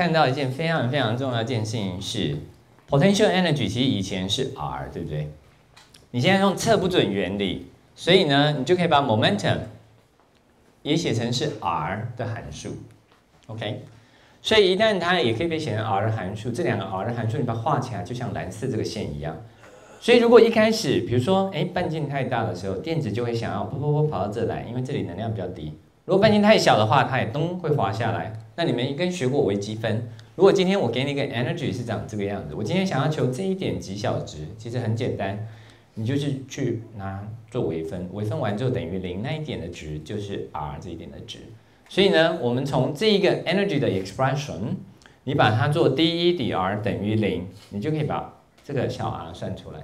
看到一件非常非常重要的一件事情是，potential energy 其实以前是 r，对不对？你现在用测不准原理，所以呢，你就可以把 momentum 也写成是 r 的函数，OK？所以一旦它也可以被写成 r 的函数，这两个 r 的函数你把它画起来，就像蓝色这个线一样。所以如果一开始，比如说，哎，半径太大的时候，电子就会想要噗噗噗跑到这来，因为这里能量比较低。如果半径太小的话，它也咚会滑下来。那你们应该学过微积分，如果今天我给你一个 energy 是长这个样子，我今天想要求这一点极小值，其实很简单，你就是去拿做微分，微分完之后等于零，那一点的值就是 r 这一点的值。所以呢，我们从这一个 energy 的 expression，你把它做 d 一 dr 等于零，你就可以把这个小 r 算出来。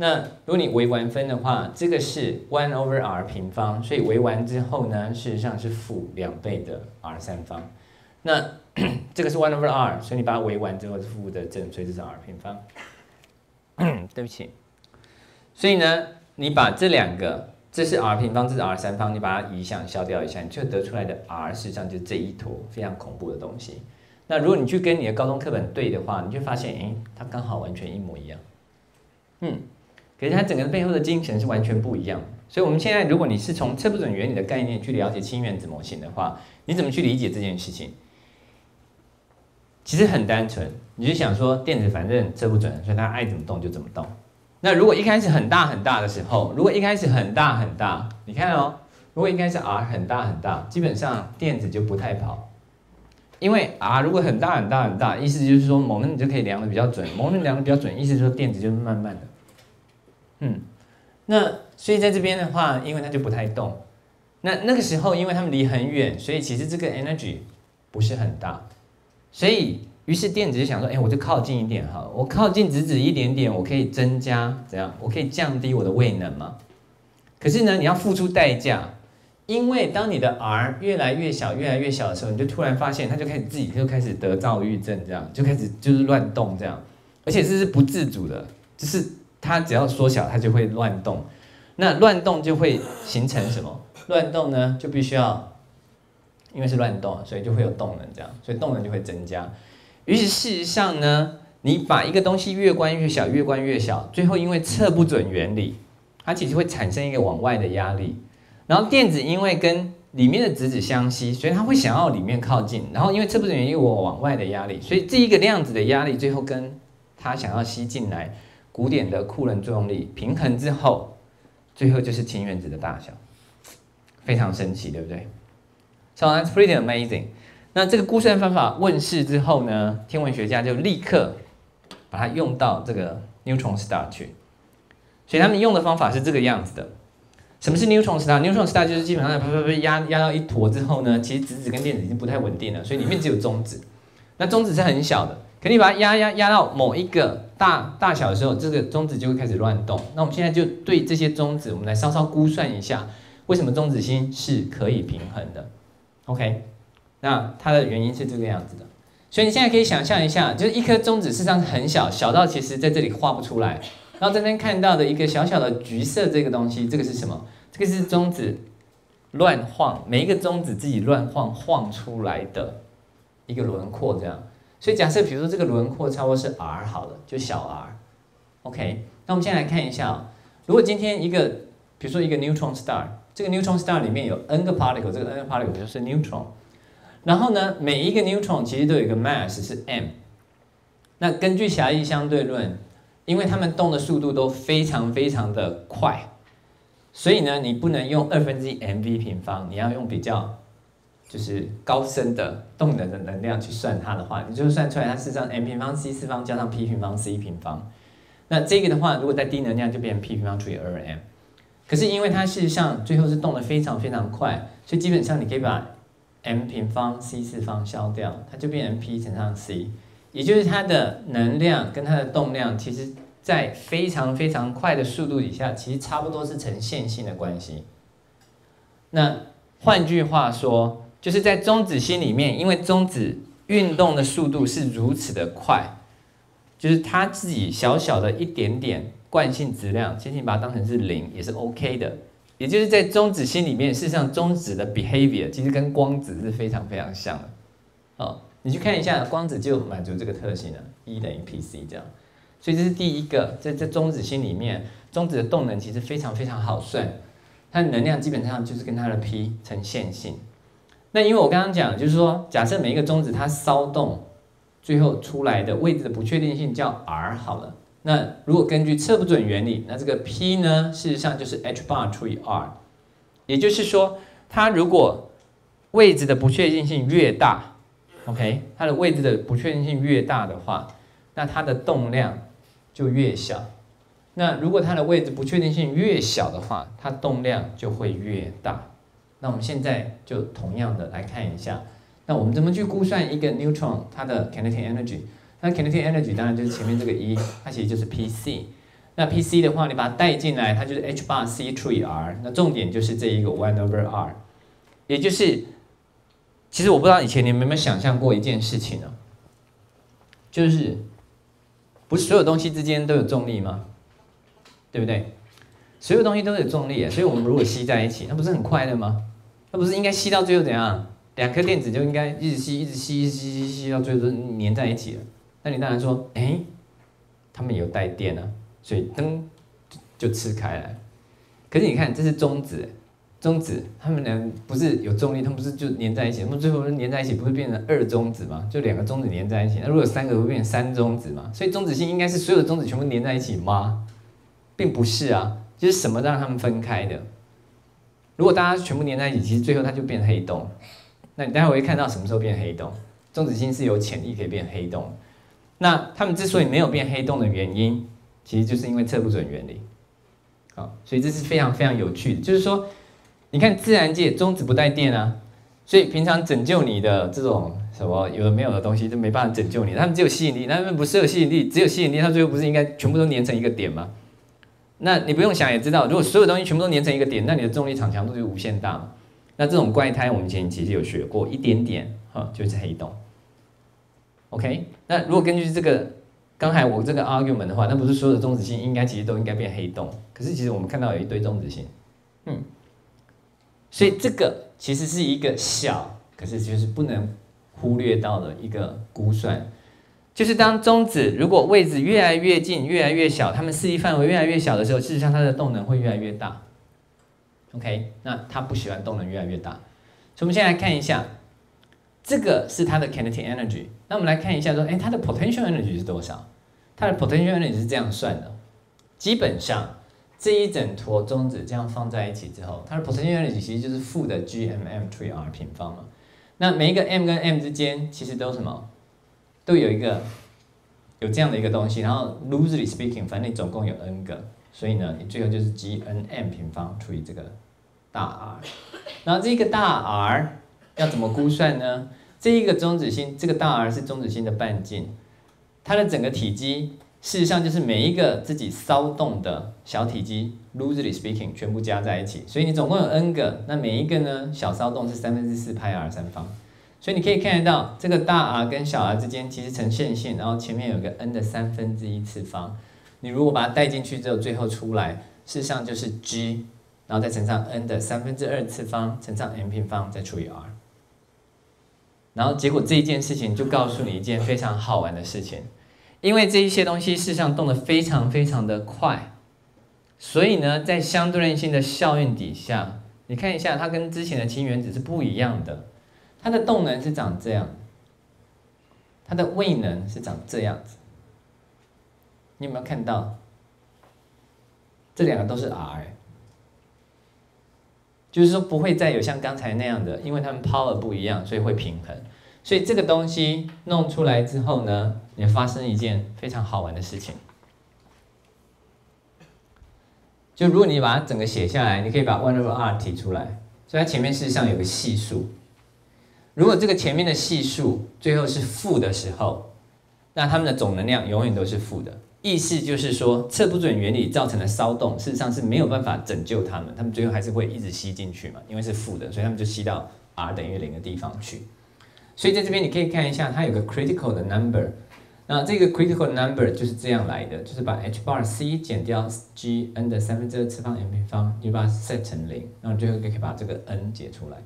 那如果你微完分的话，这个是 one over r 平方，所以微完之后呢，事实上是负两倍的 r 三方。那 这个是 one over r，所以你把它微完之后是负的正，所以这是 r 平方。对不起。所以呢，你把这两个，这是 r 平方，这是 r 三方，你把它移项消掉一下，你就得出来的 r 实际上就是这一坨非常恐怖的东西。那如果你去跟你的高中课本对的话，你就发现，哎，它刚好完全一模一样。嗯。可是它整个背后的精神是完全不一样，所以我们现在如果你是从测不准原理的概念去了解氢原子模型的话，你怎么去理解这件事情？其实很单纯，你就想说电子反正测不准，所以它爱怎么动就怎么动。那如果一开始很大很大的时候，如果一开始很大很大，你看哦，如果一开始 r 很大很大，基本上电子就不太跑，因为 r 如果很大很大很大，意思就是说某们你就可以量的比较准，某们量的比较准，意思就是说电子就是慢慢的。嗯，那所以在这边的话，因为它就不太动。那那个时候，因为他们离很远，所以其实这个 energy 不是很大。所以，于是电子就想说：，哎，我就靠近一点哈，我靠近直直一点点，我可以增加怎样？我可以降低我的位能吗？可是呢，你要付出代价，因为当你的 r 越来越小、越来越小的时候，你就突然发现它就开始自己就开始得躁郁症，这样就开始就是乱动这样，而且这是不自主的，就是。它只要缩小，它就会乱动。那乱动就会形成什么？乱动呢，就必须要，因为是乱动，所以就会有动能，这样，所以动能就会增加。于是事实上呢，你把一个东西越关越小，越关越小，最后因为测不准原理，它其实会产生一个往外的压力。然后电子因为跟里面的质子相吸，所以它会想要里面靠近。然后因为测不准原理，我往外的压力，所以这一个量子的压力，最后跟它想要吸进来。古典的库仑作用力平衡之后，最后就是氢原子的大小，非常神奇，对不对？So that's pretty amazing。那这个估算方法问世之后呢，天文学家就立刻把它用到这个 neutron star 去。所以他们用的方法是这个样子的。什么是 neutron star？neutron star 就是基本上啪啪啪压压到一坨之后呢，其实质子跟电子已经不太稳定了，所以里面只有中子。那中子是很小的。可你把它压压压到某一个大大小的时候，这个中子就会开始乱动。那我们现在就对这些中子，我们来稍稍估算一下，为什么中子星是可以平衡的？OK，那它的原因是这个样子的。所以你现在可以想象一下，就是一颗中子事实上很小，小到其实在这里画不出来。然后这边看到的一个小小的橘色这个东西，这个是什么？这个是中子乱晃，每一个中子自己乱晃晃出来的一个轮廓，这样。所以假设，比如说这个轮廓差不多是 r 好了，就小 r，OK。那我们先来看一下，如果今天一个，比如说一个 neutron star，这个 neutron star 里面有 n 个 particle，这个 n 个 particle 就是 neutron。然后呢，每一个 neutron 其实都有一个 mass 是 m。那根据狭义相对论，因为它们动的速度都非常非常的快，所以呢，你不能用二分之一 mv 平方，你要用比较。就是高深的动能的能量去算它的话，你就算出来它是上 m 平方 c 次方加上 p 平方 c 平方。那这个的话，如果在低能量就变成 p 平方除以二 m。可是因为它事实上最后是动得非常非常快，所以基本上你可以把 m 平方 c 次方消掉，它就变成 p 乘上 c。也就是它的能量跟它的动量，其实在非常非常快的速度底下，其实差不多是呈线性的关系。那换句话说，就是在中子星里面，因为中子运动的速度是如此的快，就是它自己小小的一点点惯性质量，先请把它当成是零也是 OK 的。也就是在中子星里面，事实上中子的 behavior 其实跟光子是非常非常像的。哦，你去看一下，光子就满足这个特性了，E 等于 Pc 这样。所以这是第一个，在在中子星里面，中子的动能其实非常非常好算，它的能量基本上就是跟它的 P 呈线性。那因为我刚刚讲，就是说，假设每一个中子它骚动，最后出来的位置的不确定性叫 r 好了。那如果根据测不准原理，那这个 P 呢，事实上就是 h bar 除以 r，也就是说，它如果位置的不确定性越大，OK，它的位置的不确定性越大的话，那它的动量就越小。那如果它的位置不确定性越小的话，它动量就会越大。那我们现在就同样的来看一下，那我们怎么去估算一个 neutron 它的 kinetic energy？那 kinetic energy 当然就是前面这个一，它其实就是 Pc。那 Pc 的话，你把它带进来，它就是 h 八 c 除以 r。那重点就是这一个 one over r，也就是，其实我不知道以前你们有没有想象过一件事情呢？就是，不是所有东西之间都有重力吗？对不对？所有东西都有重力，所以我们如果吸在一起，那不是很快乐吗？那不是应该吸到最后怎样？两颗电子就应该一直吸，一直吸，吸吸吸到最后都粘在一起了。那你当然说，哎，他们有带电啊，所以灯就就吃开了。可是你看，这是中子，中子，他们俩不是有重力，他们不是就粘在一起？他们最后粘在一起，不会变成二中子吗？就两个中子粘在一起。那如果三个，会变成三中子嘛？所以中子星应该是所有的中子全部粘在一起吗？并不是啊，就是什么让他们分开的？如果大家全部粘在一起，其实最后它就变黑洞。那你待会会看到什么时候变黑洞？中子星是有潜力可以变黑洞。那他们之所以没有变黑洞的原因，其实就是因为测不准原理。好，所以这是非常非常有趣的。就是说，你看自然界中子不带电啊，所以平常拯救你的这种什么有的没有的东西就没办法拯救你。他们只有吸引力，他们不是有吸引力，只有吸引力，它最后不是应该全部都粘成一个点吗？那你不用想也知道，如果所有东西全部都粘成一个点，那你的重力场强度就无限大嘛。那这种怪胎，我们以前其实有学过一点点，哈，就是黑洞。OK，那如果根据这个刚才我这个 argument 的话，那不是所有的中子星应该其实都应该变黑洞？可是其实我们看到有一堆中子星，嗯，所以这个其实是一个小，可是就是不能忽略到的一个估算，就是当中子如果位置越来越近、越来越小，它们势力范围越来越小的时候，事实上它的动能会越来越大。OK，那它不喜欢动能越来越大，所以我们先来看一下。这个是它的 kinetic energy。那我们来看一下，说，哎，它的 potential energy 是多少？它的 potential energy 是这样算的。基本上这一整坨中子这样放在一起之后，它的 potential energy 其实就是负的 g m m 除以 r 平方嘛。那每一个 m 跟 m 之间其实都什么？都有一个有这样的一个东西。然后 loosely speaking，反正你总共有 n 个，所以呢，你最后就是 g n m 平方除以这个大 R。然后这个大 R。要怎么估算呢？这一个中子星，这个大 R 是中子星的半径，它的整个体积事实上就是每一个自己骚动的小体积，loosely speaking，全部加在一起。所以你总共有 n 个，那每一个呢小骚动是三分之四派 r 三方。所以你可以看得到，这个大 R 跟小 r 之间其实呈线性，然后前面有个 n 的三分之一次方。你如果把它带进去之后，最后出来事实上就是 g，然后再乘上 n 的三分之二次方，乘上 m 平方，再除以 r。然后结果这一件事情就告诉你一件非常好玩的事情，因为这一些东西事实上动得非常非常的快，所以呢，在相对论性的效应底下，你看一下它跟之前的氢原子是不一样的，它的动能是长这样，它的位能是长这样子，你有没有看到？这两个都是 R。就是说不会再有像刚才那样的，因为它们 power 不一样，所以会平衡。所以这个东西弄出来之后呢，也发生一件非常好玩的事情。就如果你把它整个写下来，你可以把 one over r 提出来，所以它前面事实上有个系数。如果这个前面的系数最后是负的时候，那它们的总能量永远都是负的。意思就是说，测不准原理造成的骚动，事实上是没有办法拯救他们，他们最后还是会一直吸进去嘛，因为是负的，所以他们就吸到 r 等于零的地方去。所以在这边你可以看一下，它有个 critical 的 number，那这个 critical number 就是这样来的，就是把 h bar c 减掉 g n 的三分之二次方 m 平方，你把它 set 成零，然后最后可以把这个 n 解出来。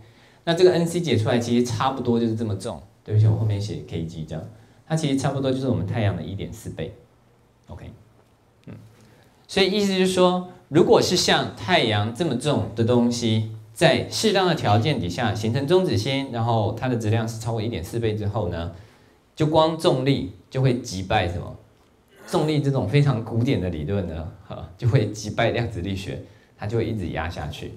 那这个 n c 解出来其实差不多就是这么重，对不起，我后面写 kg 这样，它其实差不多就是我们太阳的一点四倍。OK，嗯，所以意思就是说，如果是像太阳这么重的东西，在适当的条件底下形成中子星，然后它的质量是超过一点四倍之后呢，就光重力就会击败什么？重力这种非常古典的理论呢，哈，就会击败量子力学，它就会一直压下去。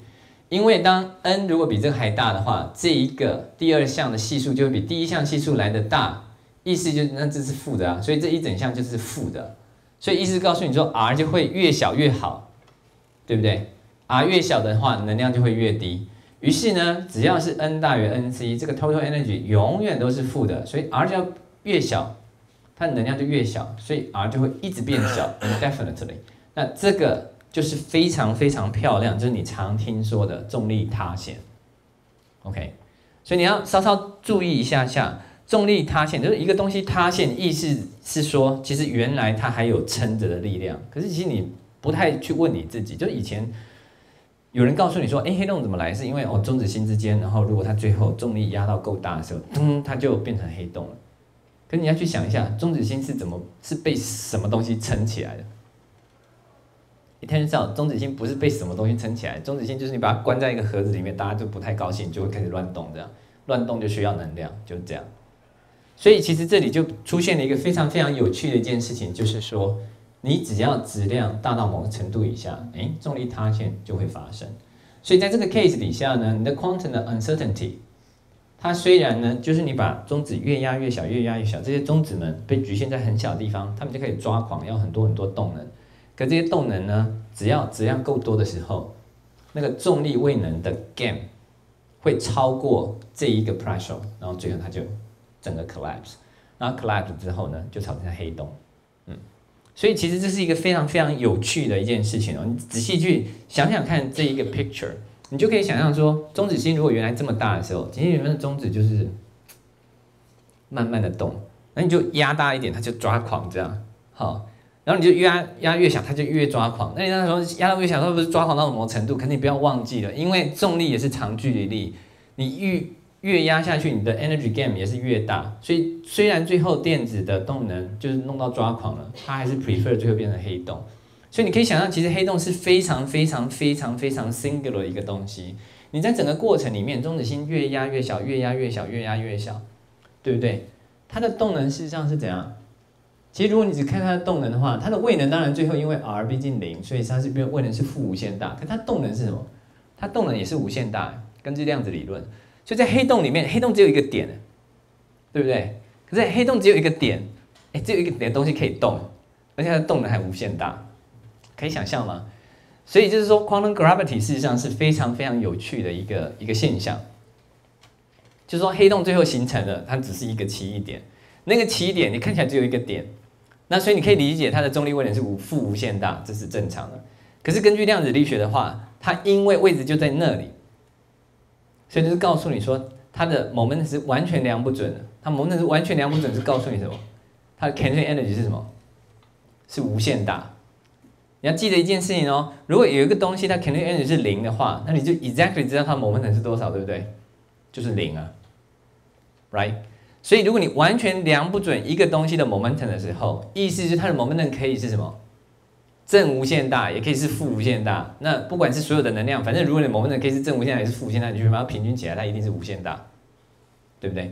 因为当 n 如果比这个还大的话，这一个第二项的系数就会比第一项系数来的大，意思就是那这是负的啊，所以这一整项就是负的。所以意思告诉你说，r 就会越小越好，对不对？r 越小的话，能量就会越低。于是呢，只要是 n 大于 n c，这个 total energy 永远都是负的，所以 r 就要越小。它的能量就越小，所以 r 就会一直变小，definitely。那这个就是非常非常漂亮，就是你常听说的重力塌陷。OK，所以你要稍稍注意一下下，重力塌陷就是一个东西塌陷，意思是说，其实原来它还有撑着的力量，可是其实你不太去问你自己，就以前有人告诉你说，哎，黑洞怎么来？是因为哦中子星之间，然后如果它最后重力压到够大的时候，噔，它就变成黑洞了。可你要去想一下，中子星是怎么是被什么东西撑起来的？你天知道，中子星不是被什么东西撑起来，中子星就是你把它关在一个盒子里面，大家就不太高兴，就会开始乱动，这样乱动就需要能量，就是这样。所以其实这里就出现了一个非常非常有趣的一件事情，就是说，你只要质量大到某个程度以下，哎，重力塌陷就会发生。所以在这个 case 底下呢，你的 quantum 的 uncertainty。它虽然呢，就是你把中子越压越小，越压越小，这些中子们被局限在很小的地方，它们就可以抓狂，要很多很多动能。可这些动能呢，只要质量够多的时候，那个重力位能的 gain 会超过这一个 pressure，然后最后它就整个 collapse。然后 collapse 之后呢，就产生黑洞。嗯，所以其实这是一个非常非常有趣的一件事情哦。你仔细去想想看这一个 picture。你就可以想象说，中子星如果原来这么大的时候，其实原本的中子就是慢慢的动，那你就压大一点，它就抓狂这样，好，然后你就压压越小，它就越抓狂。那你那时候压到越小，它不是抓狂到什么程度？肯定不要忘记了，因为重力也是长距离力，你越越压下去，你的 energy gain 也是越大。所以虽然最后电子的动能就是弄到抓狂了，它还是 prefer 最后变成黑洞。所以你可以想象，其实黑洞是非常非常非常非常 singular 的一个东西。你在整个过程里面，中子星越压越小，越压越小，越压越小，对不对？它的动能事实上是怎样？其实如果你只看它的动能的话，它的位能当然最后因为 r 逼近零，所以它是变位能是负无限大。可它动能是什么？它动能也是无限大，根据量子理论。所以在黑洞里面，黑洞只有一个点，对不对？可是黑洞只有一个点，哎，只有一个点东西可以动，而且它的动能还无限大。可以想象吗？所以就是说，quantum gravity 事实上是非常非常有趣的一个一个现象。就是说，黑洞最后形成的，它只是一个奇异点。那个奇异点，你看起来只有一个点，那所以你可以理解它的重力位能是无负无限大，这是正常的。可是根据量子力学的话，它因为位置就在那里，所以就是告诉你说，它的 moment 是完全量不准的。它 moment 是完全量不准，是告诉你什么？它的 kinetic energy 是什么？是无限大。你要记得一件事情哦，如果有一个东西它肯定 energy 是零的话，那你就 exactly 知道它 moment 是多少，对不对？就是零啊，right？所以如果你完全量不准一个东西的 momentum 的时候，意思是它的 momentum 可以是什么？正无限大，也可以是负无限大。那不管是所有的能量，反正如果你 momentum 可以是正无限大，还是负无限大，你就把它平均起来，它一定是无限大，对不对？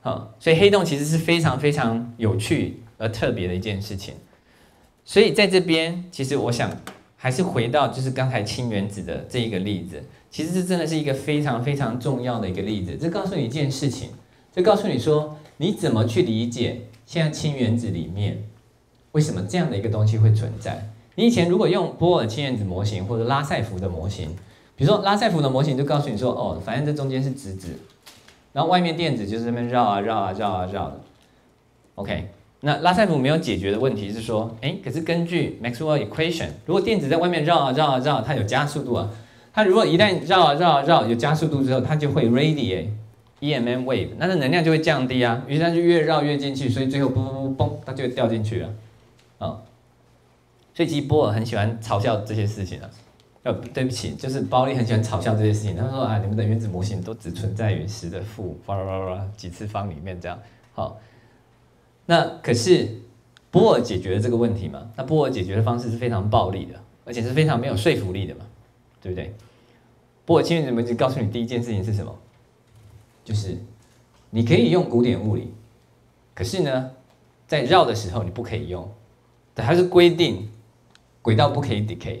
好，所以黑洞其实是非常非常有趣而特别的一件事情。所以在这边，其实我想还是回到就是刚才氢原子的这一个例子，其实这真的是一个非常非常重要的一个例子。这告诉你一件事情，就告诉你说你怎么去理解现在氢原子里面为什么这样的一个东西会存在。你以前如果用波尔氢原子模型或者拉塞福的模型，比如说拉塞福的模型就告诉你说，哦，反正这中间是质子，然后外面电子就是这边绕啊绕啊绕啊绕的，OK。那拉塞福没有解决的问题是说，哎，可是根据 Maxwell equation，如果电子在外面绕啊绕啊绕，它有加速度啊，它如果一旦绕啊绕啊绕有加速度之后，它就会 radiate EMM wave，那它能量就会降低啊，于是它就越绕越进去，所以最后嘣嘣嘣嘣，它就会掉进去了，啊，所以其实波尔很喜欢嘲笑这些事情啊，呃，对不起，就是包利很喜欢嘲笑这些事情。他说啊，你们的原子模型都只存在于十的负哇啦啦啦几次方里面这样。好，那可是波尔解决了这个问题嘛？那波尔解决的方式是非常暴力的，而且是非常没有说服力的嘛，对不对？波尔氢原子模型告诉你第一件事情是什么？就是你可以用古典物理，可是呢，在绕的时候你不可以用，它是规定轨道不可以 decay。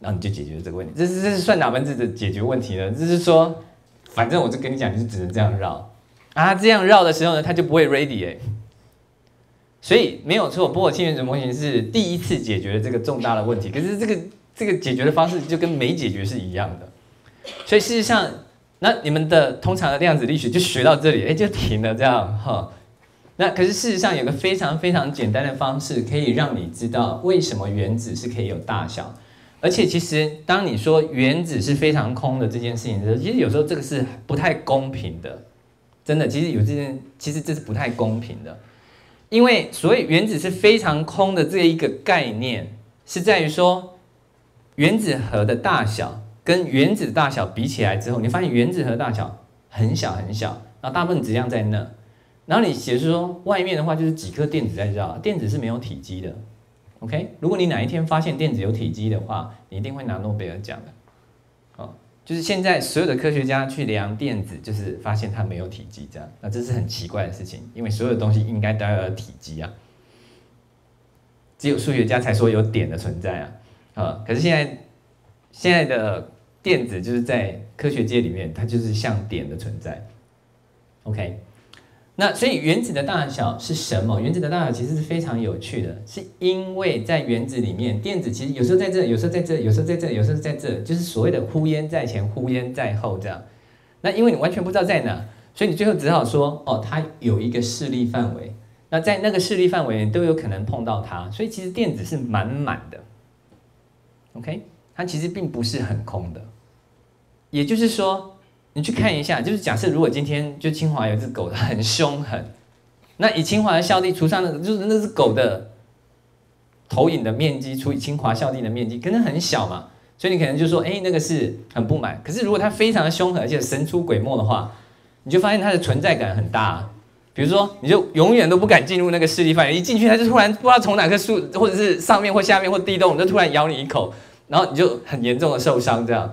然后你就解决了这个问题，这是这是算哪门子的解决问题呢？就是说，反正我就跟你讲，就是只能这样绕啊，这样绕的时候呢，它就不会 radiate。所以没有错，波尔氢原子模型是第一次解决了这个重大的问题。可是这个这个解决的方式就跟没解决是一样的。所以事实上，那你们的通常的量子力学就学到这里，哎，就停了这样哈。那可是事实上有个非常非常简单的方式，可以让你知道为什么原子是可以有大小。而且其实，当你说原子是非常空的这件事情的时候，其实有时候这个是不太公平的，真的。其实有这件，其实这是不太公平的，因为所谓原子是非常空的这一个概念，是在于说原子核的大小跟原子大小比起来之后，你发现原子核大小很小很小，然后大部分质量在那，然后你写是说外面的话就是几颗电子在绕，电子是没有体积的。OK，如果你哪一天发现电子有体积的话，你一定会拿诺贝尔奖的。哦，就是现在所有的科学家去量电子，就是发现它没有体积，这样，那这是很奇怪的事情，因为所有东西应该都要有体积啊，只有数学家才说有点的存在啊，啊，可是现在现在的电子就是在科学界里面，它就是像点的存在。OK。那所以原子的大小是什么？原子的大小其实是非常有趣的，是因为在原子里面，电子其实有时候在这，有时候在这，有时候在这，有时候在这，就是所谓的呼烟在前，呼烟在后这样。那因为你完全不知道在哪，所以你最后只好说，哦，它有一个势力范围。那在那个势力范围都有可能碰到它，所以其实电子是满满的。OK，它其实并不是很空的，也就是说。你去看一下，就是假设如果今天就清华有只狗，它很凶狠，那以清华的校地除上那，就是那只狗的投影的面积除以清华校地的面积，可能很小嘛，所以你可能就说，哎，那个是很不满。可是如果它非常的凶狠，而且神出鬼没的话，你就发现它的存在感很大。比如说，你就永远都不敢进入那个势力范围，一进去它就突然不知道从哪棵树，或者是上面或下面或地洞，就突然咬你一口，然后你就很严重的受伤，这样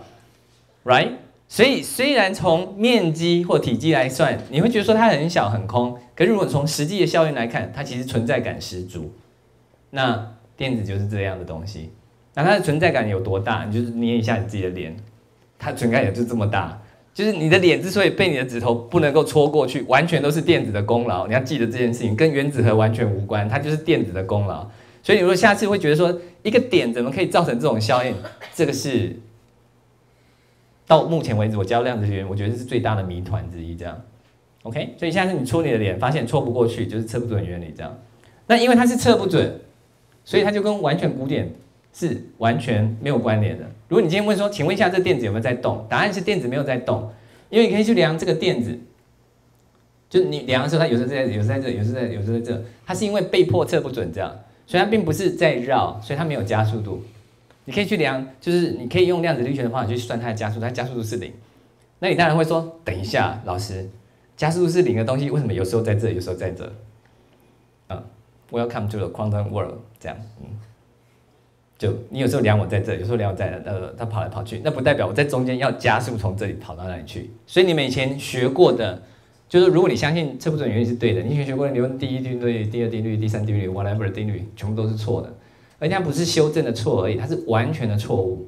，right？所以，虽然从面积或体积来算，你会觉得说它很小很空，可是如果从实际的效应来看，它其实存在感十足。那电子就是这样的东西。那它的存在感有多大？你就是捏一下你自己的脸，它存在感也就这么大。就是你的脸之所以被你的指头不能够戳过去，完全都是电子的功劳。你要记得这件事情跟原子核完全无关，它就是电子的功劳。所以，你如果下次会觉得说一个点怎么可以造成这种效应，这个是。到目前为止，我教量子学，我觉得是最大的谜团之一。这样，OK，所以现在是你戳你的脸，发现戳不过去，就是测不准原理。这样，那因为它是测不准，所以它就跟完全古典是完全没有关联的。如果你今天问说，请问一下这电子有没有在动？答案是电子没有在动，因为你可以去量这个电子，就你量的时候，它有时候在，有时候在这，有时候在，有时候在这，它是因为被迫测不准这样，所以它并不是在绕，所以它没有加速度。你可以去量，就是你可以用量子力学的方法去算它的加速，它加速度是零。那你当然会说，等一下，老师，加速度是零的东西，为什么有时候在这，有时候在这？啊，Welcome to the quantum world，这样，嗯，就你有时候量我在这，有时候量我在呃，它跑来跑去，那不代表我在中间要加速从这里跑到那里去。所以你们以前学过的，就是如果你相信测不准原理是对的，你以前学过的，你用第一定律、第二定律、第三定律，whatever 定律，全部都是错的。而且它不是修正的错而已，它是完全的错误。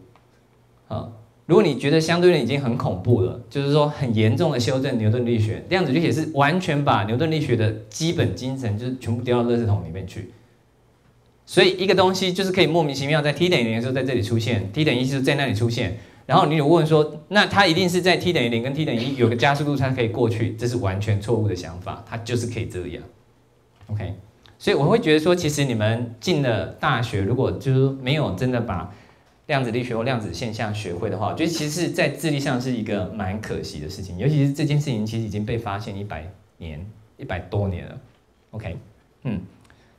啊，如果你觉得相对论已经很恐怖了，就是说很严重的修正牛顿力学，量子力学是完全把牛顿力学的基本精神就是全部丢到垃圾桶里面去。所以一个东西就是可以莫名其妙在 t 等于零的时候在这里出现，t 等于一是在那里出现，然后你有问说，那它一定是在 t 等于零跟 t 等于一有个加速度它可以过去，这是完全错误的想法，它就是可以这样。OK。所以我会觉得说，其实你们进了大学，如果就是没有真的把量子力学或量子现象学会的话，我觉得其实在智力上是一个蛮可惜的事情。尤其是这件事情其实已经被发现一百年、一百多年了。OK，嗯，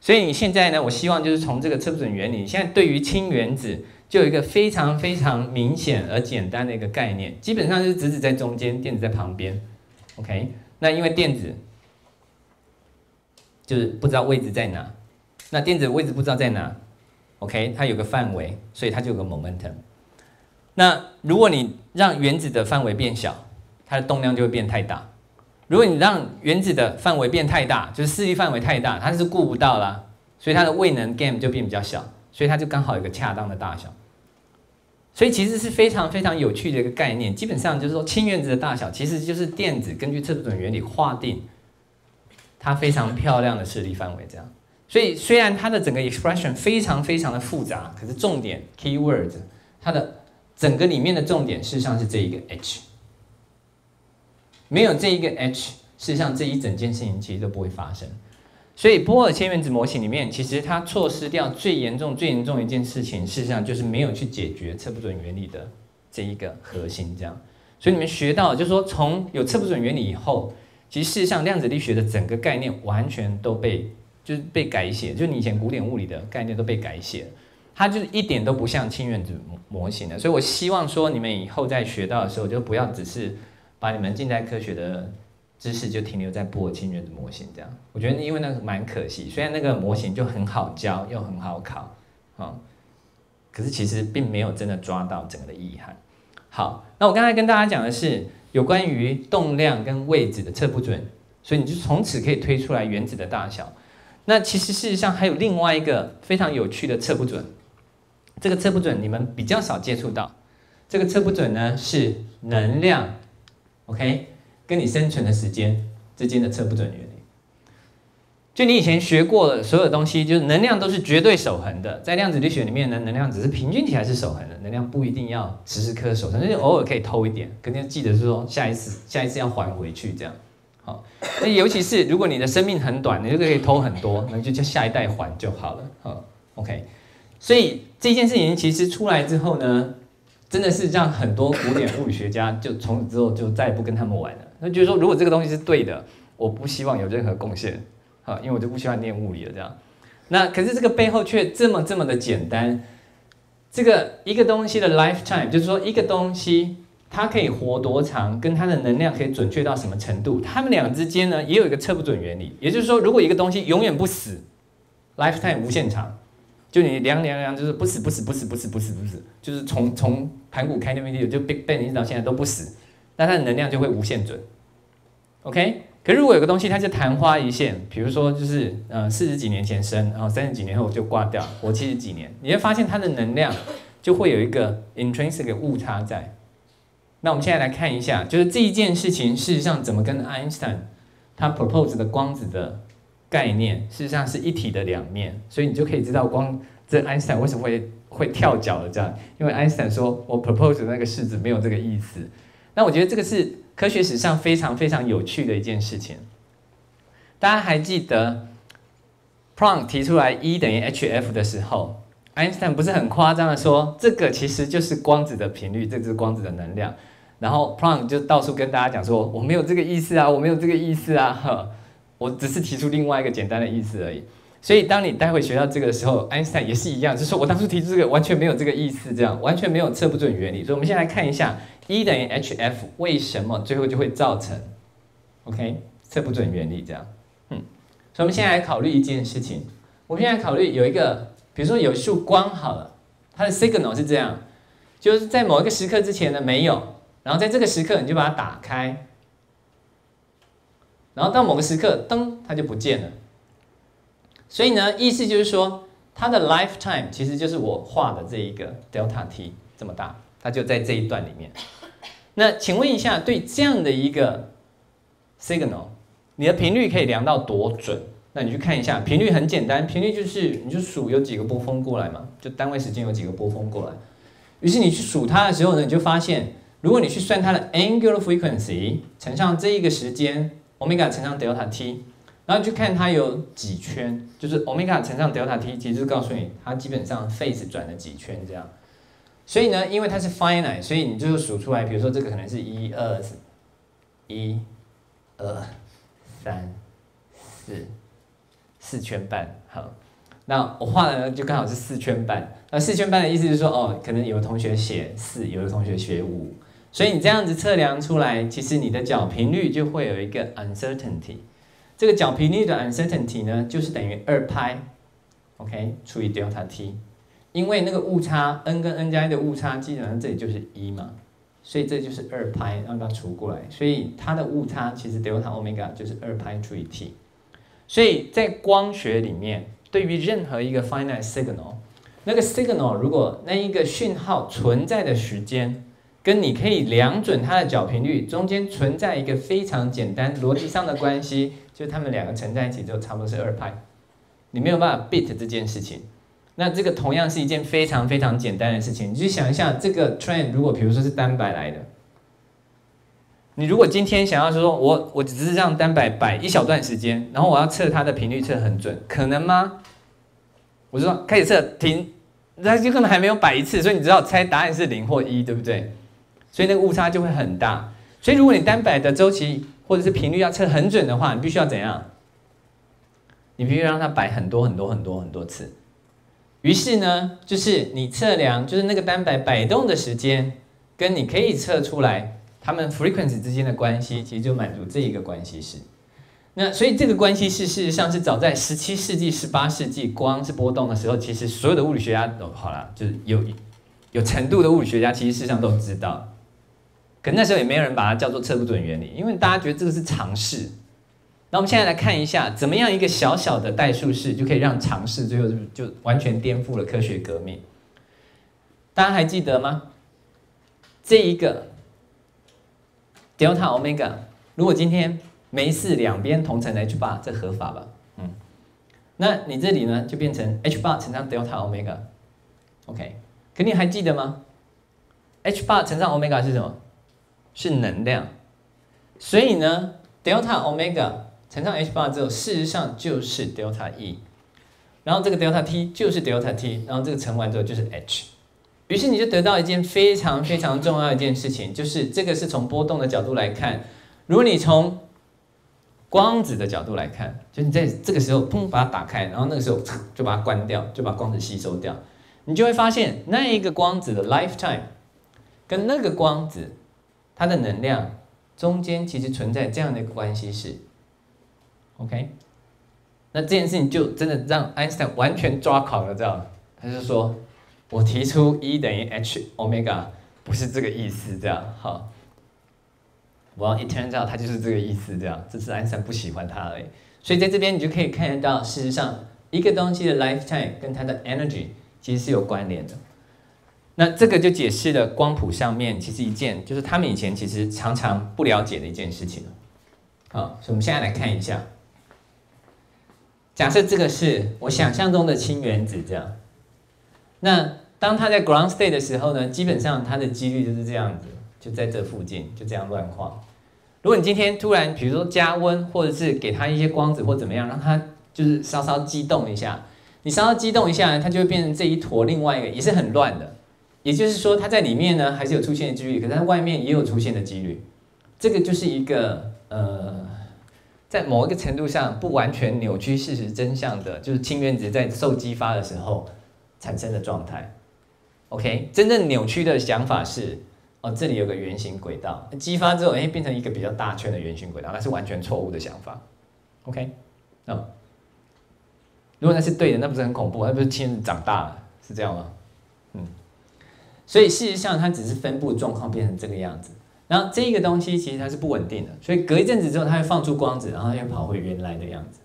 所以你现在呢，我希望就是从这个测不准原理，现在对于氢原子。就有一个非常非常明显而简单的一个概念，基本上就是质子在中间，电子在旁边。OK，那因为电子就是不知道位置在哪，那电子位置不知道在哪，OK，它有个范围，所以它就有个 momentum。那如果你让原子的范围变小，它的动量就会变太大。如果你让原子的范围变太大，就是势力范围太大，它是顾不到啦，所以它的位能 game 就变比较小，所以它就刚好有个恰当的大小。所以其实是非常非常有趣的一个概念，基本上就是说氢原子的大小其实就是电子根据测不准原理划定它非常漂亮的势力范围这样。所以虽然它的整个 expression 非常非常的复杂，可是重点 key word 它的整个里面的重点事实上是这一个 h。没有这一个 h，事实上这一整件事情其实都不会发生。所以波尔千原子模型里面，其实它错失掉最严重、最严重一件事情，事实上就是没有去解决测不准原理的这一个核心。这样，所以你们学到就是说，从有测不准原理以后，其实事实上量子力学的整个概念完全都被就是被改写，就是你以前古典物理的概念都被改写，它就是一点都不像氢原子模型的。所以我希望说，你们以后在学到的时候，就不要只是。把你们近代科学的知识就停留在波尔氢原子模型这样，我觉得因为那个蛮可惜，虽然那个模型就很好教又很好考，啊，可是其实并没有真的抓到整个的意涵。好，那我刚才跟大家讲的是有关于动量跟位置的测不准，所以你就从此可以推出来原子的大小。那其实事实上还有另外一个非常有趣的测不准，这个测不准你们比较少接触到，这个测不准呢是能量。OK，跟你生存的时间之间的测不准原理，就你以前学过的所有东西，就是能量都是绝对守恒的。在量子力学里面呢，能量只是平均起来是守恒的，能量不一定要时时刻刻守恒，就偶尔可以偷一点，肯定记得是 说下一次下一次要还回去这样。好，那尤其是如果你的生命很短，你就可以偷很多，那就叫下一代还就好了。好，OK，所以这件事情其实出来之后呢。真的是让很多古典物理学家就从此之后就再也不跟他们玩了。那就是说，如果这个东西是对的，我不希望有任何贡献，啊，因为我就不喜欢念物理了。这样，那可是这个背后却这么这么的简单。这个一个东西的 lifetime，就是说一个东西它可以活多长，跟它的能量可以准确到什么程度，它们俩之间呢也有一个测不准原理。也就是说，如果一个东西永远不死，lifetime 无限长。就你量量量，就是不死不死不死不死不死不死，就是从从盘古开天辟地就 Big Bang 一直到现在都不死，那它的能量就会无限准。OK，可如果有个东西它是昙花一现，比如说就是呃四十几年前生，然后三十几年后就挂掉，活七十几年，你会发现它的能量就会有一个 intrinsic 的误差在。那我们现在来看一下，就是这一件事情事实上怎么跟爱因斯坦他 propose 的光子的。概念事实上是一体的两面，所以你就可以知道光这爱因斯坦为什么会会跳脚的这样，因为爱因斯坦说我 propose 的那个式子没有这个意思。那我觉得这个是科学史上非常非常有趣的一件事情。大家还记得 Planck 提出来 E 等于 hf 的时候，爱因斯坦不是很夸张的说这个其实就是光子的频率，这是光子的能量。然后 Planck 就到处跟大家讲说我没有这个意思啊，我没有这个意思啊，呵。我只是提出另外一个简单的意思而已，所以当你待会学到这个的时候，爱因斯坦也是一样，就是说我当初提出这个完全没有这个意思，这样完全没有测不准原理。所以，我们先来看一下 E 等于 hf 为什么最后就会造成 OK 测不准原理这样。嗯，所以我们现在来考虑一件事情，我们现在考虑有一个，比如说有一束光好了，它的 signal 是这样，就是在某一个时刻之前呢没有，然后在这个时刻你就把它打开。然后到某个时刻，灯它就不见了。所以呢，意思就是说，它的 lifetime 其实就是我画的这一个 delta t 这么大，它就在这一段里面。那请问一下，对这样的一个 signal，你的频率可以量到多准？那你去看一下，频率很简单，频率就是你就数有几个波峰过来嘛，就单位时间有几个波峰过来。于是你去数它的时候呢，你就发现，如果你去算它的 angular frequency 乘上这一个时间。欧米伽乘上 delta t，然后去看它有几圈，就是欧米伽乘上 delta t，其实就告诉你它基本上 phase 转了几圈这样。所以呢，因为它是 finite，所以你就数出来，比如说这个可能是一二一、二、三、四四圈半，好。那我画的呢就刚好是四圈半。那四圈半的意思是说，哦，可能有的同学写四，有的同学写五，所以你这样子测量出来，其实你的角频率就会有一个 uncertainty。这个角频率的 uncertainty 呢，就是等于二派，OK 除以 delta t，因为那个误差 n 跟 n 加一的误差基本上这里就是一嘛，所以这就是二派，让它除过来，所以它的误差其实 delta omega 就是二派除以 t。所以在光学里面，对于任何一个 finite signal，那个 signal 如果那一个讯号存在的时间，跟你可以量准它的角频率中间存在一个非常简单逻辑上的关系，就它们两个乘在一起就差不多是二派，你没有办法 beat 这件事情。那这个同样是一件非常非常简单的事情，你去想一下，这个 trend 如果比如说是单摆来的。你如果今天想要说，我我只是让单摆摆一小段时间，然后我要测它的频率测很准，可能吗？我就说开始测停，那就可能还没有摆一次，所以你知道猜答案是零或一，对不对？所以那个误差就会很大。所以如果你单摆的周期或者是频率要测很准的话，你必须要怎样？你必须让它摆很多很多很多很多次。于是呢，就是你测量，就是那个单摆摆动的时间，跟你可以测出来。它们 frequency 之间的关系，其实就满足这一个关系式。那所以这个关系式事实上是早在十七世纪、十八世纪光是波动的时候，其实所有的物理学家都好了，就是有有程度的物理学家，其实事实上都知道。可那时候也没有人把它叫做测不准原理，因为大家觉得这个是常识。那我们现在来看一下，怎么样一个小小的代数式就可以让常识最后就就完全颠覆了科学革命？大家还记得吗？这一个。delta omega，如果今天没事，两边同乘 h bar，这合法吧？嗯，那你这里呢就变成 h bar 乘上 delta omega，OK？可你还记得吗？h bar 乘上 omega 是什么？是能量。所以呢，delta omega 乘上 h 八之后，事实上就是 delta E，然后这个 delta T 就是 delta T，然后这个乘完之后就是 h。于是你就得到一件非常非常重要的一件事情，就是这个是从波动的角度来看。如果你从光子的角度来看，就你在这个时候砰把它打开，然后那个时候就把它关掉，就把光子吸收掉，你就会发现那一个光子的 lifetime 跟那个光子它的能量中间其实存在这样的一个关系式。OK，那这件事情就真的让爱因斯坦完全抓狂了，知道吗？他就说。我提出 E 等于 h omega 不是这个意思，这样好。我一听到它就是这个意思，这样，这是爱因斯坦不喜欢它而已。所以在这边你就可以看得到，事实上一个东西的 lifetime 跟它的 energy 其实是有关联的。那这个就解释了光谱上面其实一件就是他们以前其实常常不了解的一件事情好，所以我们现在来看一下，假设这个是我想象中的氢原子，这样，那。当它在 ground state 的时候呢，基本上它的几率就是这样子，就在这附近，就这样乱晃。如果你今天突然，比如说加温，或者是给它一些光子或怎么样，让它就是稍稍激动一下，你稍稍激动一下，它就会变成这一坨另外一个也是很乱的。也就是说，它在里面呢还是有出现的几率，可是它外面也有出现的几率。这个就是一个呃，在某一个程度上不完全扭曲事实真相的，就是氢原子在受激发的时候产生的状态。OK，真正扭曲的想法是，哦，这里有个圆形轨道，激发之后，哎，变成一个比较大圈的圆形轨道，那是完全错误的想法。OK，那如果那是对的，那不是很恐怖？那不是氢长大了，是这样吗？嗯，所以事实上，它只是分布状况变成这个样子，然后这个东西其实它是不稳定的，所以隔一阵子之后，它会放出光子，然后又跑回原来的样子。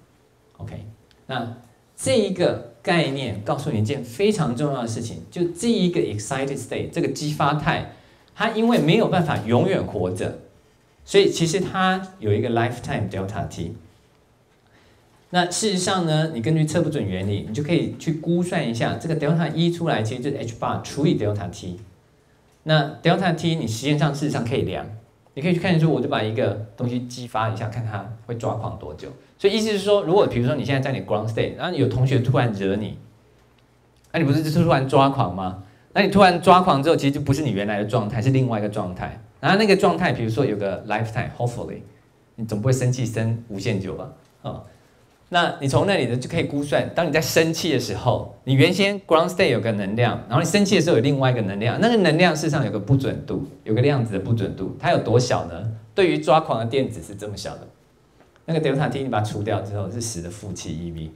OK，那这一个。概念告诉你一件非常重要的事情，就这一个 excited state 这个激发态，它因为没有办法永远活着，所以其实它有一个 lifetime delta t。那事实上呢，你根据测不准原理，你就可以去估算一下这个 delta 一出来，其实就是 h bar 除以 delta t。那 delta t 你实验上事实上可以量。你可以去看书，我就把一个东西激发一下，看它会抓狂多久。所以意思是说，如果比如说你现在在你 ground state，然后有同学突然惹你，那你不是就突然抓狂吗？那你突然抓狂之后，其实就不是你原来的状态，是另外一个状态。然后那个状态，比如说有个 lifetime，hopefully，你总不会生气生无限久吧？啊，那你从那里呢就可以估算，当你在生气的时候，你原先 ground state 有个能量，然后你生气的时候有另外一个能量，那个能量事实上有个不准度，有个量子的不准度，它有多小呢？对于抓狂的电子是这么小的，那个 delta T 你把它除掉之后是十的负七 eV。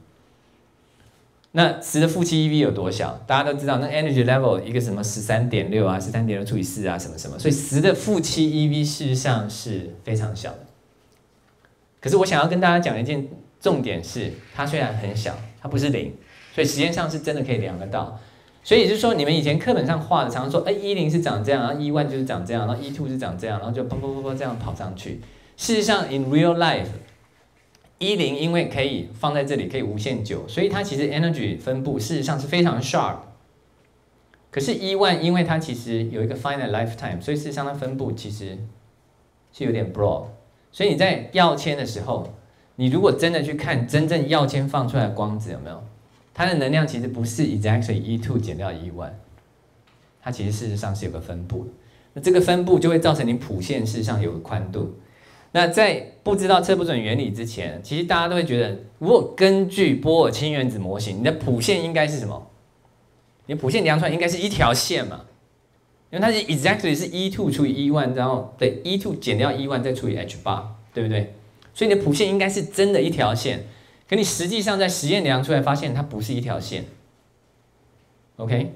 那十的负七 eV 有多小？大家都知道，那 energy level 一个什么十三点六啊，十三点六除以四啊，什么什么，所以十的负七 eV 事实上是非常小的。可是我想要跟大家讲一件。重点是它虽然很小，它不是零，所以时间上是真的可以量得到。所以也就是说，你们以前课本上画的，常常说，哎，一零是长这样，然后一万就是长这样，然后一 two 是长这样，然后就砰砰砰砰这样跑上去。事实上，in real life，一零因为可以放在这里，可以无限久，所以它其实 energy 分布事实上是非常 sharp。可是，一万因为它其实有一个 finite lifetime，所以事实上它分布其实是有点 broad。所以你在要签的时候。你如果真的去看真正药签放出来的光子有没有，它的能量其实不是 exactly e two 减掉 e one，它其实事实上是有个分布。那这个分布就会造成你谱线事实上有个宽度。那在不知道测不准原理之前，其实大家都会觉得，如果根据波尔氢原子模型，你的谱线应该是什么？你谱线量出来应该是一条线嘛？因为它是 exactly 是 e two 除以 e one，然后对 e two 减掉 e one 再除以 H 八对不对？所以你的谱线应该是真的一条线，可你实际上在实验量出来发现它不是一条线，OK？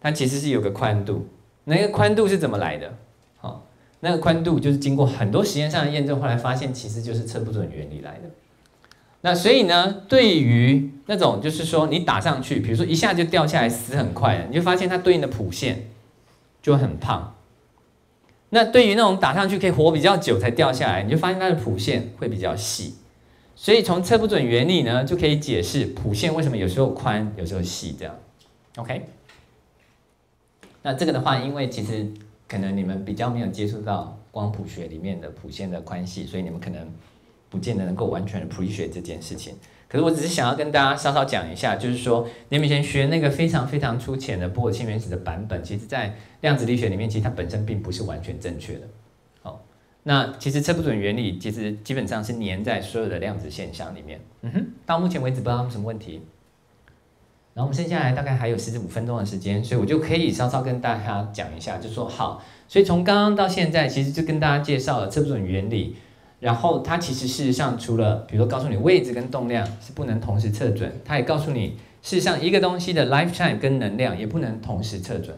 它其实是有个宽度，那个宽度是怎么来的？好，那个宽度就是经过很多实验上的验证，后来发现其实就是测不准原理来的。那所以呢，对于那种就是说你打上去，比如说一下就掉下来死很快的，你就发现它对应的谱线就很胖。那对于那种打上去可以活比较久才掉下来，你就发现它的谱线会比较细，所以从测不准原理呢，就可以解释谱线为什么有时候宽，有时候细这样。OK，那这个的话，因为其实可能你们比较没有接触到光谱学里面的谱线的宽细，所以你们可能不见得能够完全的谱学这件事情。可是我只是想要跟大家稍稍讲一下，就是说你们以前学那个非常非常粗浅的波尔氢原子的版本，其实在量子力学里面，其实它本身并不是完全正确的。好，那其实测不准原理其实基本上是粘在所有的量子现象里面。嗯哼，到目前为止不知道有什么问题。然后我们剩下来大概还有十五分钟的时间，所以我就可以稍稍跟大家讲一下，就说好。所以从刚刚到现在，其实就跟大家介绍了测不准原理。然后它其实事实上除了，比如说告诉你位置跟动量是不能同时测准，它也告诉你，事实上一个东西的 lifetime 跟能量也不能同时测准。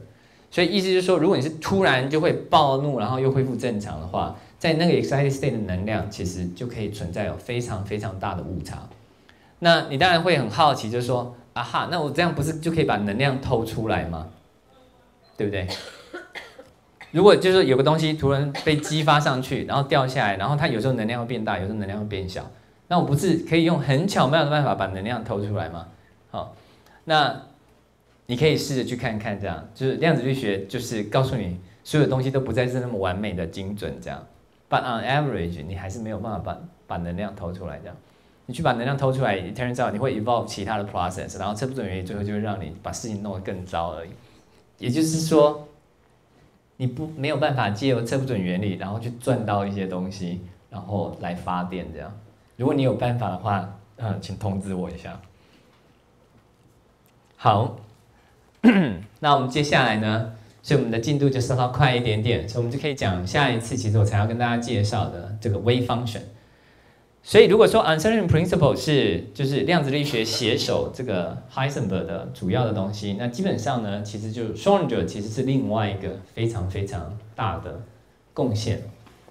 所以意思就是说，如果你是突然就会暴怒，然后又恢复正常的话，在那个 excited state 的能量其实就可以存在有非常非常大的误差。那你当然会很好奇，就是说，啊哈，那我这样不是就可以把能量偷出来吗？对不对？如果就是有个东西突然被激发上去，然后掉下来，然后它有时候能量会变大，有时候能量会变小，那我不是可以用很巧妙的办法把能量偷出来吗？好，那你可以试着去看看，这样就是量子力学就是告诉你，所有东西都不再是那么完美的精准这样，but on average 你还是没有办法把把能量偷出来这样，你去把能量偷出来，turns out 你会 evolve 其他的 process，然后测不准原理，最后就会让你把事情弄得更糟而已，也就是说。你不没有办法借由测不准原理，然后去赚到一些东西，然后来发电这样。如果你有办法的话，呃，请通知我一下。好，那我们接下来呢，所以我们的进度就稍稍快一点点，所以我们就可以讲下一次，其实我才要跟大家介绍的这个微 function。所以如果说 uncertain principle 是就是量子力学写手这个 Heisenberg 的主要的东西，那基本上呢，其实就 Schrödinger 其实是另外一个非常非常大的贡献。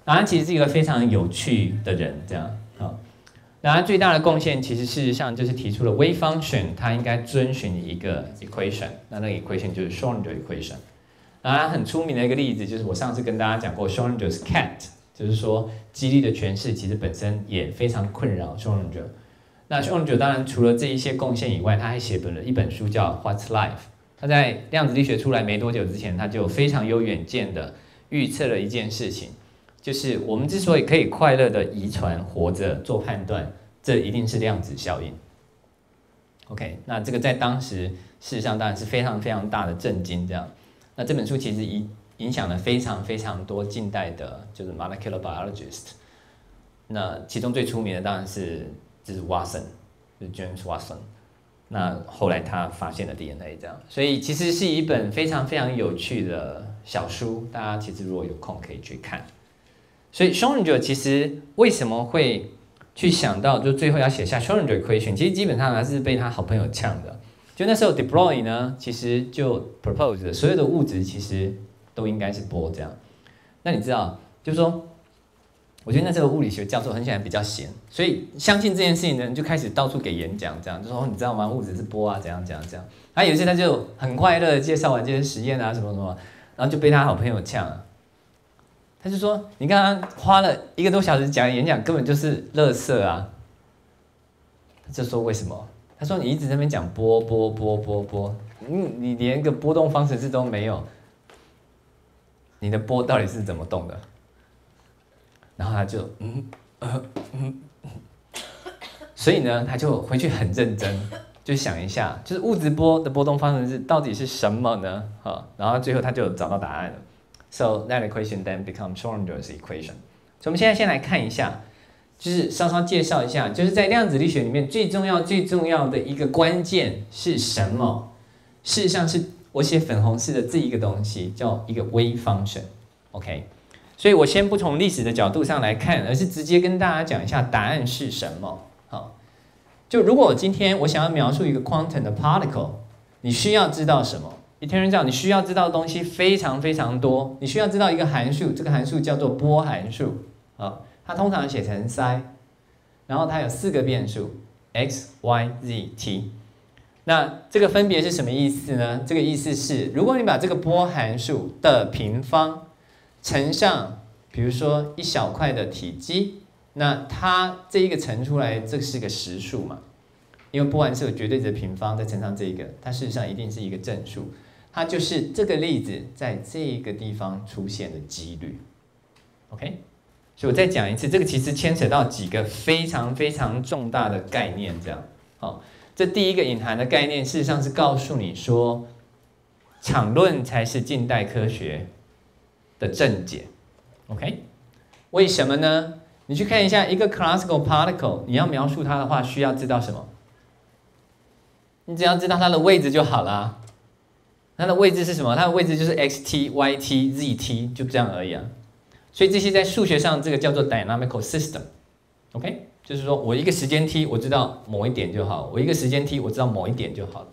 那他其实是一个非常有趣的人，这样啊。那他最大的贡献其实事实上就是提出了 wave function 它应该遵循一个 equation，那那个 equation 就是 Schrödinger equation。那他很出名的一个例子就是我上次跟大家讲过 Schrödinger's cat。就是说，激励的诠释其实本身也非常困扰双龙者。那双龙者当然除了这一些贡献以外，他还写了一本书叫《What's Life》。他在量子力学出来没多久之前，他就非常有远见的预测了一件事情，就是我们之所以可以快乐的遗传活着做判断，这一定是量子效应。OK，那这个在当时事实上当然是非常非常大的震惊。这样，那这本书其实一。影响了非常非常多近代的，就是 molecular biologist。那其中最出名的当然是就是 Watson，就是 James Watson。那后来他发现了 DNA 这样，所以其实是一本非常非常有趣的小书，大家其实如果有空可以去看。所以 Schrödinger 其实为什么会去想到就最后要写下 Schrödinger equation，其实基本上还是被他好朋友呛的。就那时候 De Broglie 呢，其实就 propose 所有的物质其实都应该是波这样。那你知道，就是说。我觉得那时候物理学教授很显然比较闲，所以相信这件事情的人就开始到处给演讲，这样就说你知道吗？物质是波啊，怎样怎样怎样。他有一次他就很快乐介绍完这些实验啊什么什么，然后就被他好朋友呛，他就说你刚刚花了一个多小时讲演讲，根本就是垃圾啊。他就说为什么？他说你一直在那边讲波波波波波，嗯，你连个波动方程式都没有，你的波到底是怎么动的？然后他就嗯呃嗯，所以呢，他就回去很认真，就想一下，就是物质波的波动方程式到底是什么呢？哈，然后最后他就找到答案了。So that equation then becomes Schrödinger's equation。所以我们现在先来看一下，就是稍稍介绍一下，就是在量子力学里面最重要最重要的一个关键是什么？事实上是我写粉红色的这一个东西，叫一个 wave function。OK。所以我先不从历史的角度上来看，而是直接跟大家讲一下答案是什么。好，就如果我今天我想要描述一个 quantum 的 particle，你需要知道什么？一天人讲，你需要知道的东西非常非常多。你需要知道一个函数，这个函数叫做波函数。好，它通常写成 psi，然后它有四个变数 x、y、z、t。那这个分别是什么意思呢？这个意思是，如果你把这个波函数的平方乘上，比如说一小块的体积，那它这一个乘出来，这是个实数嘛？因为波函数有绝对值平方，再乘上这一个，它事实上一定是一个正数。它就是这个例子在这个地方出现的几率。OK，所以我再讲一次，这个其实牵扯到几个非常非常重大的概念。这样，好，这第一个隐含的概念，事实上是告诉你说，场论才是近代科学。的正解，OK？为什么呢？你去看一下一个 classical particle，你要描述它的话，需要知道什么？你只要知道它的位置就好了。它的位置是什么？它的位置就是 x t、y t、z t，就这样而已啊。所以这些在数学上，这个叫做 dynamical system，OK？就是说我一个时间 t，我知道某一点就好；我一个时间 t，我知道某一点就好，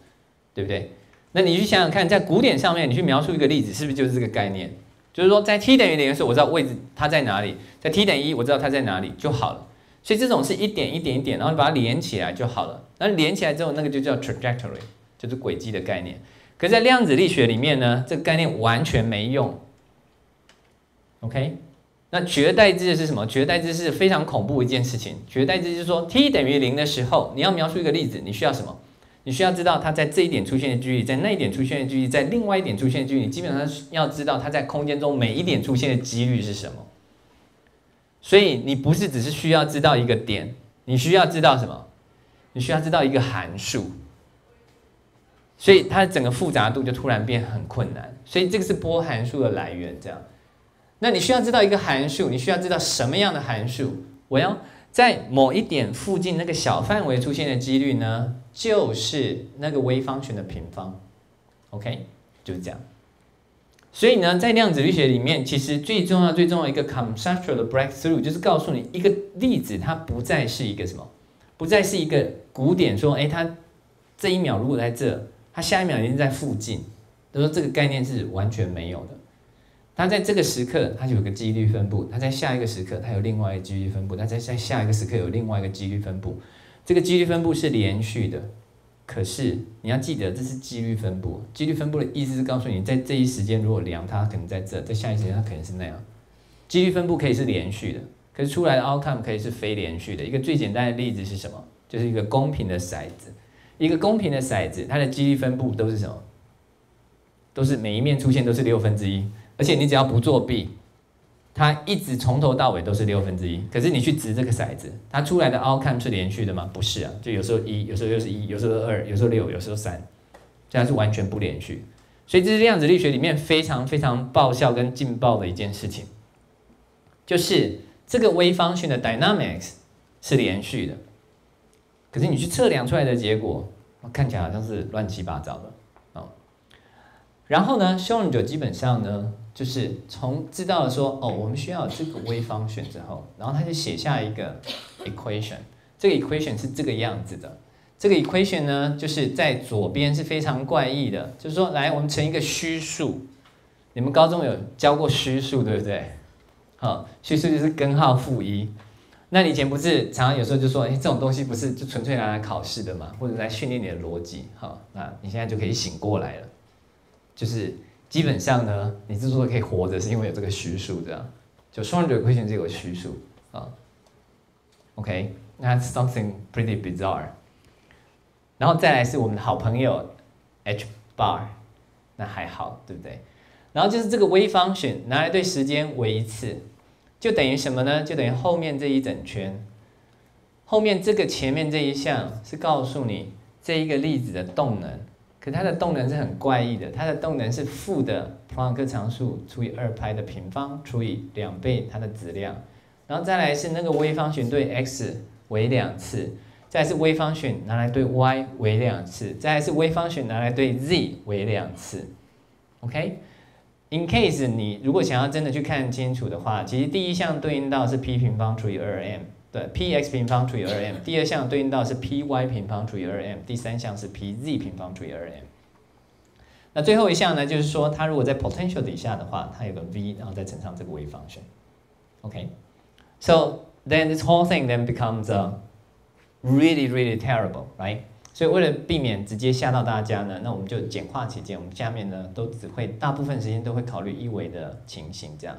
对不对？那你去想想看，在古典上面，你去描述一个例子，是不是就是这个概念？就是说，在 t 等于零的时候，我知道位置它在哪里；在 t 等于一，我知道它在哪里就好了。所以这种是一点一点一点，然后你把它连起来就好了。那连起来之后，那个就叫 trajectory，就是轨迹的概念。可在量子力学里面呢，这个概念完全没用。OK，那取而代之的是什么？取而代之是非常恐怖一件事情。取而代之就是说，t 等于零的时候，你要描述一个例子，你需要什么？你需要知道它在这一点出现的距离，在那一点出现的距离，在另外一点出现的距离，你基本上要知道它在空间中每一点出现的几率是什么。所以你不是只是需要知道一个点，你需要知道什么？你需要知道一个函数。所以它整个复杂度就突然变很困难。所以这个是波函数的来源，这样。那你需要知道一个函数，你需要知道什么样的函数？我要。在某一点附近那个小范围出现的几率呢，就是那个微方群的平方，OK，就是这样。所以呢，在量子力学里面，其实最重要、最重要一个 conceptual 的 breakthrough，就是告诉你一个粒子它不再是一个什么，不再是一个古典说，哎，它这一秒如果在这，它下一秒已经在附近，他说这个概念是完全没有的。它在这个时刻，它就有个几率分布；它在下一个时刻，它有另外一个几率分布；它在在下一个时刻有另外一个几率分布。这个几率分布是连续的，可是你要记得，这是几率分布。几率分布的意思是告诉你，在这一时间如果量它可能在这，在下一时间它可能是那样。几率分布可以是连续的，可是出来的 outcome 可以是非连续的。一个最简单的例子是什么？就是一个公平的骰子。一个公平的骰子，它的几率分布都是什么？都是每一面出现都是六分之一。而且你只要不作弊，它一直从头到尾都是六分之一。可是你去掷这个骰子，它出来的 outcome 是连续的吗？不是啊，就有时候一，有时候又是一，有时候二，有时候六，有时候三，这样是完全不连续。所以这是量子力学里面非常非常爆笑跟劲爆的一件事情，就是这个微方群的 dynamics 是连续的，可是你去测量出来的结果，看起来好像是乱七八糟的啊。然后呢，修容者基本上呢，就是从知道了说，哦，我们需要这个微方选之后，然后他就写下一个 equation，这个 equation 是这个样子的。这个 equation 呢，就是在左边是非常怪异的，就是说，来，我们乘一个虚数。你们高中有教过虚数，对不对？好，虚数就是根号负一。那你以前不是常常有时候就说，哎，这种东西不是就纯粹拿来考试的嘛，或者来训练你的逻辑？好，那你现在就可以醒过来了。就是基本上呢，你之所以可以活着，是因为有这个虚数，这样。就双者亏钱这个虚数啊。OK，that's something pretty bizarre。然后再来是我们的好朋友 h bar，那还好，对不对？然后就是这个微方选拿来对时间为一次，就等于什么呢？就等于后面这一整圈，后面这个前面这一项是告诉你这一个粒子的动能，可它的动能是很怪异的，它的动能是负的普朗克常数除以二派的平方除以两倍它的质量，然后再来是那个微方选对 x 为两次。再是微方选拿来对 y 为两次，再是微方选拿来对 z 为两次，OK？In case 你如果想要真的去看清楚的话，其实第一项对应到是 p 平方除以二 m，对，px 平方除以二 m。第二项对应到是 py 平方除以二 m，第三项是 pz 平方除以二 m。那最后一项呢，就是说它如果在 potential 底下的话，它有个 v，然后再乘上这个微方选，OK？So then this whole thing then becomes a Really, really terrible, right? 所以为了避免直接吓到大家呢，那我们就简化起见，我们下面呢都只会大部分时间都会考虑一维的情形，这样。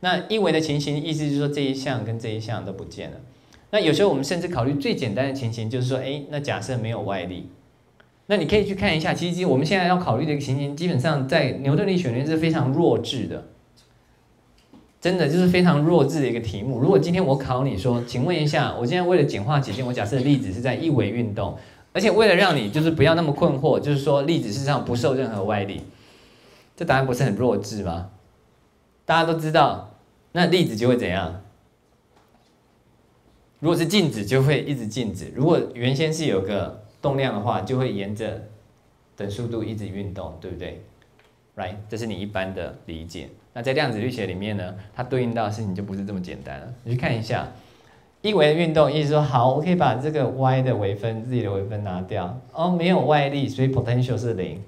那一维的情形意思就是说这一项跟这一项都不见了。那有时候我们甚至考虑最简单的情形，就是说，哎，那假设没有外力，那你可以去看一下，其实我们现在要考虑的一个情形，基本上在牛顿力学里面是非常弱智的。真的就是非常弱智的一个题目。如果今天我考你说，请问一下，我现在为了简化起见，我假设粒子是在一维运动，而且为了让你就是不要那么困惑，就是说粒子事实上不受任何外力，这答案不是很弱智吗？大家都知道，那粒子就会怎样？如果是静止，就会一直静止；如果原先是有个动量的话，就会沿着等速度一直运动，对不对？Right，这是你一般的理解。那在量子力学里面呢，它对应到的事情就不是这么简单了。你去看一下，一维的运动，意思说好，我可以把这个 y 的微分、z 的微分拿掉，哦，没有外力，所以 potential 是零，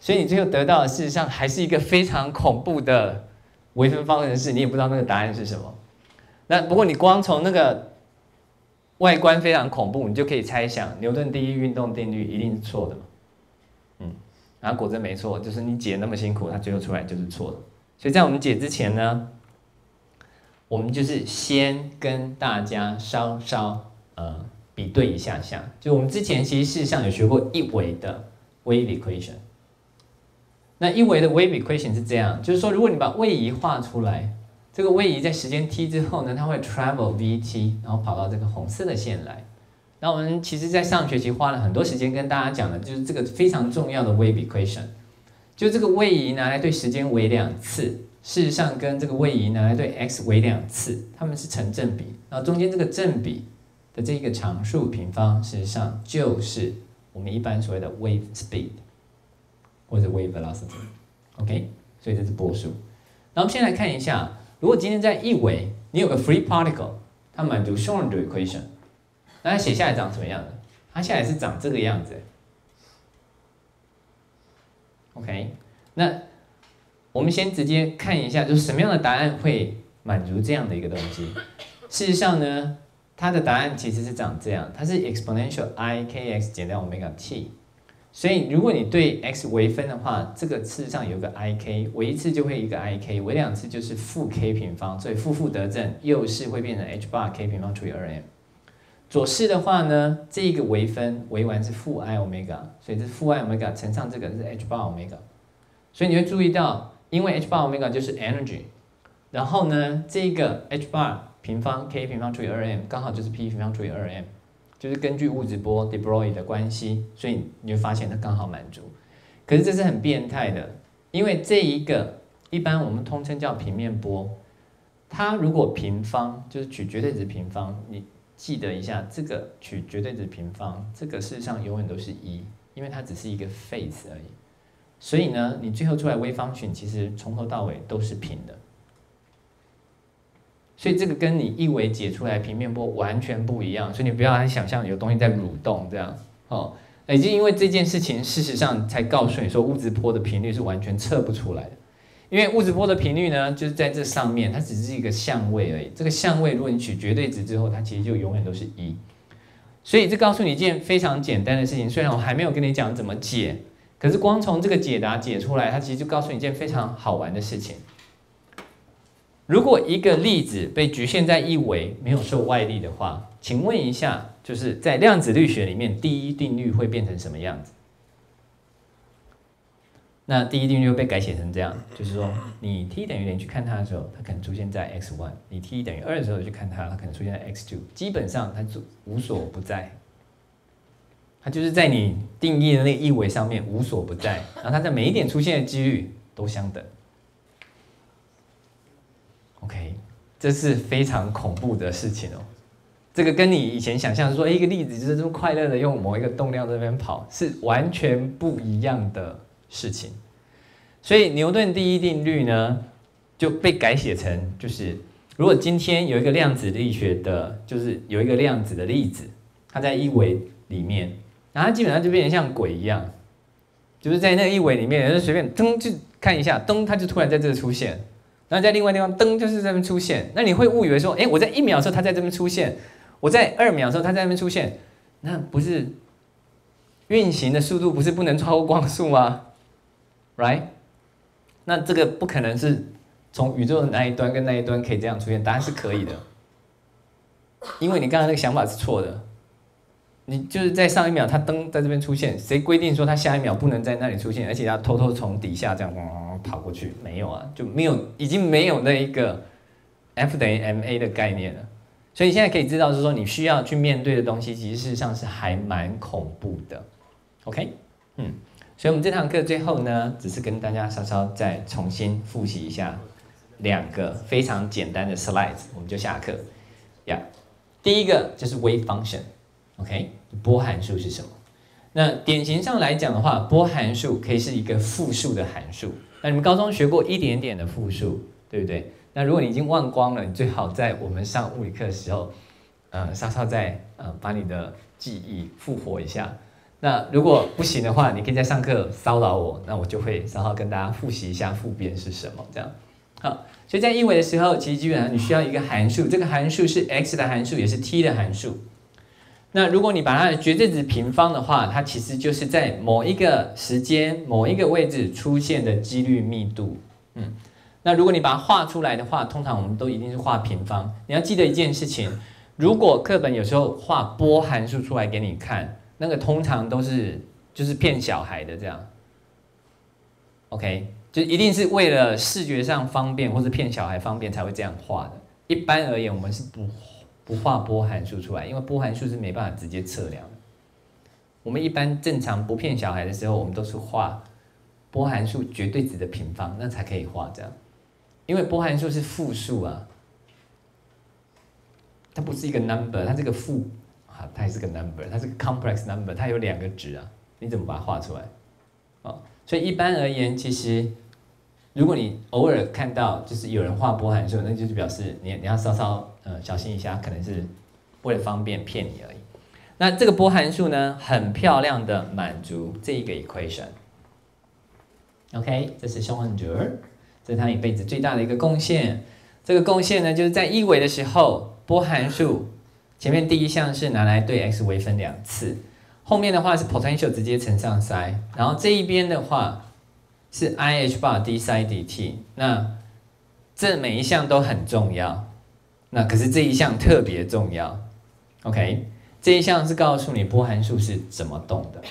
所以你最后得到的事实上还是一个非常恐怖的微分方程式，你也不知道那个答案是什么。那不过你光从那个外观非常恐怖，你就可以猜想牛顿第一运动定律一定是错的嘛？嗯，然后果真没错，就是你解那么辛苦，它最后出来就是错的。所以在我们解之前呢，我们就是先跟大家稍稍呃比对一下下。就我们之前其实事实上有学过一维的 wave equation。那一维的 wave equation 是这样，就是说如果你把位移画出来，这个位移在时间 t 之后呢，它会 travel v t，然后跑到这个红色的线来。那我们其实在上学期花了很多时间跟大家讲的，就是这个非常重要的 wave equation。就这个位移拿来对时间为两次，事实上跟这个位移拿来对 x 为两次，它们是成正比。然后中间这个正比的这一个常数平方，事实上就是我们一般所谓的 wave speed 或者 wave velocity。OK，所以这是波速。那我们先来看一下，如果今天在一维，你有个 free particle，它满足 Schrödinger equation，那它写下来长什么样的？它下来是长这个样子。OK，那我们先直接看一下，就是什么样的答案会满足这样的一个东西。事实上呢，它的答案其实是长这样，它是 exponential i k x 减掉 omega t。所以如果你对 x 微分的话，这个事实上有个 i k，微一次就会一个 i k，微两次就是负 k 平方，所以负负得正，右式会变成 h 八 k 平方除以二 m。左式的话呢，这一个微分微完是负 i omega，所以这是负 i omega 乘上这个是 h bar omega，所以你会注意到，因为 h bar omega 就是 energy，然后呢，这个 h 八平方 k 平方除以二 m 刚好就是 p 平方除以二 m，就是根据物质波 De b r o i 的关系，所以你会发现它刚好满足。可是这是很变态的，因为这一个一般我们通称叫平面波，它如果平方就是取绝对值平方，你记得一下，这个取绝对值平方，这个事实上永远都是一，因为它只是一个 phase 而已。所以呢，你最后出来微方群，其实从头到尾都是平的。所以这个跟你一维解出来平面波完全不一样，所以你不要来想象有东西在蠕动这样哦。已经因为这件事情，事实上才告诉你说，物质波的频率是完全测不出来的。因为物质波的频率呢，就是在这上面，它只是一个相位而已。这个相位，如果你取绝对值之后，它其实就永远都是一。所以这告诉你一件非常简单的事情，虽然我还没有跟你讲怎么解，可是光从这个解答解出来，它其实就告诉你一件非常好玩的事情。如果一个粒子被局限在一维，没有受外力的话，请问一下，就是在量子力学里面，第一定律会变成什么样子？那第一定律被改写成这样，就是说，你 t 等于零去看它的时候，它可能出现在 x one；你 t 等于二的时候去看它，它可能出现在 x two。基本上它就无所不在，它就是在你定义的那一维上面无所不在，然后它在每一点出现的几率都相等。OK，这是非常恐怖的事情哦。这个跟你以前想象说一个粒子就是这么快乐的用某一个动量这边跑，是完全不一样的。事情，所以牛顿第一定律呢就被改写成，就是如果今天有一个量子力学的，就是有一个量子的粒子，它在一维里面，然后它基本上就变成像鬼一样，就是在那一维里面，就随便噔就看一下，噔它就突然在这出现，那在另外地方灯就是这边出现，那你会误以为说，哎，我在一秒的时候它在这边出现，我在二秒的时候它在那边出现，那不是运行的速度不是不能超过光速吗？Right，那这个不可能是从宇宙的那一端跟那一端可以这样出现，答案是可以的，因为你刚刚那个想法是错的，你就是在上一秒它灯在这边出现，谁规定说它下一秒不能在那里出现，而且要偷偷从底下这样跑过去？没有啊，就没有，已经没有那一个 F 等于 ma 的概念了，所以现在可以知道是说你需要去面对的东西，其实事实上是还蛮恐怖的，OK，嗯。所以，我们这堂课最后呢，只是跟大家稍稍再重新复习一下两个非常简单的 slides，我们就下课。呀，第一个就是 wave function OK，波函数是什么？那典型上来讲的话，波函数可以是一个复数的函数。那你们高中学过一点点的复数，对不对？那如果你已经忘光了，你最好在我们上物理课的时候，呃，稍稍再呃把你的记忆复活一下。那如果不行的话，你可以在上课骚扰我，那我就会稍稍跟大家复习一下复变是什么。这样，好，所以在一维的时候，其实基本上你需要一个函数，这个函数是 x 的函数，也是 t 的函数。那如果你把它的绝对值平方的话，它其实就是在某一个时间、某一个位置出现的几率密度。嗯，那如果你把它画出来的话，通常我们都一定是画平方。你要记得一件事情，如果课本有时候画波函数出来给你看。那个通常都是就是骗小孩的这样，OK，就一定是为了视觉上方便或是骗小孩方便才会这样画的。一般而言，我们是不不画波函数出来，因为波函数是没办法直接测量。我们一般正常不骗小孩的时候，我们都是画波函数绝对值的平方，那才可以画这样。因为波函数是复数啊，它不是一个 number，它这个负。它也是个 number，它是个 complex number，它有两个值啊，你怎么把它画出来？哦，所以一般而言，其实如果你偶尔看到就是有人画波函数，那就是表示你你要稍稍呃小心一下，可能是为了方便骗你而已。那这个波函数呢，很漂亮的满足这一个 equation。OK，这是 Schrödinger，这是他一辈子最大的一个贡献。这个贡献呢，就是在一维的时候，波函数。前面第一项是拿来对 x 微分两次，后面的话是 potential 直接乘上 s i 然后这一边的话是 i h bar d psi dt，那这每一项都很重要，那可是这一项特别重要，OK，这一项是告诉你波函数是怎么动的，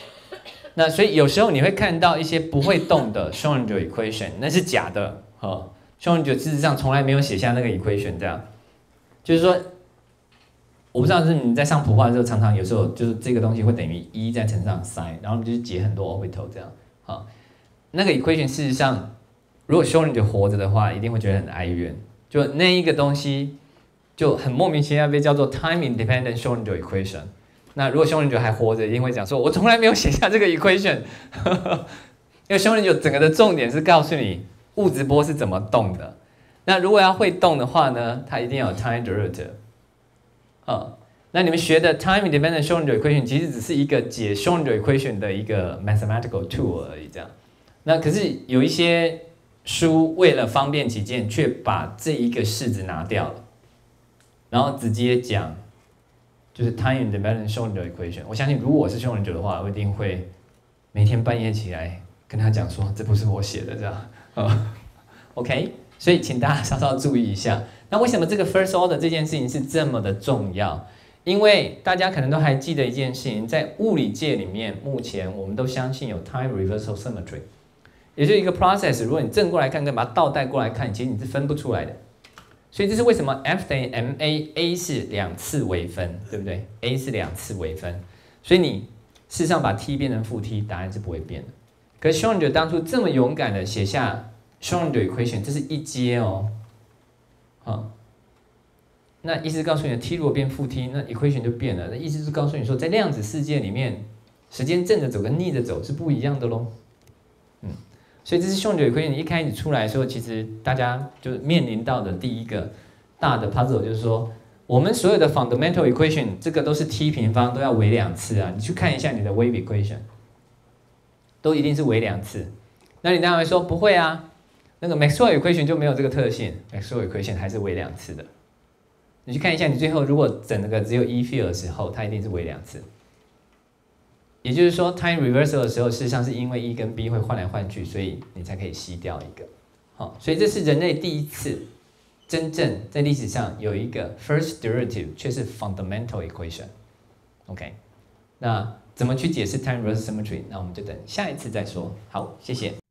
那所以有时候你会看到一些不会动的 Schrödinger equation，那是假的，哈，Schrödinger 事实上从来没有写下那个 equation，这样，就是说。我不知道是你在上普化的时候，常常有时候就是这个东西会等于一再乘上 sin，然后就是解很多 orbital 这样。好，那个 equation 事实上，如果 Schrödinger 活着的话，一定会觉得很哀怨。就那一个东西，就很莫名其妙被叫做 time independent Schrodinger equation。那如果 Schrodinger 还活着，一定会讲说，我从来没有写下这个 equation。因为 Schrodinger 整个的重点是告诉你物质波是怎么动的。那如果要会动的话呢，它一定要有 time derivative。啊，那你们学的 time independent Schrodinger equation 其实只是一个解 Schrodinger equation 的一个 mathematical tool 而已，这样。那可是有一些书为了方便起见，却把这一个式子拿掉了，然后直接讲就是 time independent Schrodinger equation。我相信如果我是 Schrodinger 的话，我一定会每天半夜起来跟他讲说，这不是我写的，这样。啊，OK。所以请大家稍稍注意一下。那为什么这个 first order 这件事情是这么的重要？因为大家可能都还记得一件事情，在物理界里面，目前我们都相信有 time reversal symmetry，也就是一个 process，如果你正过来看，跟把它倒带过来看，其实你是分不出来的。所以这是为什么 F 等于 ma，a 是两次微分，对不对？a 是两次微分，所以你事实上把 t 变成负 t，答案是不会变的。可是 Schrodinger 当初这么勇敢的写下 Schrodinger equation，这是一阶哦。好，那意思告诉你，t 如果变负 t，那 equation 就变了。那意思是告诉你说，在量子世界里面，时间正着走跟逆着走是不一样的喽。所以这是 Schrodinger equation 一开始出来的时候，其实大家就是面临到的第一个大的 puzzle 就是说，我们所有的 fundamental equation 这个都是 t 平方都要微两次啊。你去看一下你的 wave equation，都一定是微两次。那你当然会说不会啊。那个 Maxwell equation 就没有这个特性，Maxwell equation 还是微两次的。你去看一下，你最后如果整那个只有 E field 的时候，它一定是微两次。也就是说，time reversal 的时候，事实上是因为 E 跟 B 会换来换去，所以你才可以吸掉一个。好，所以这是人类第一次真正在历史上有一个 first derivative 却是 fundamental equation。OK，那怎么去解释 time reversal symmetry？那我们就等下一次再说。好，谢谢。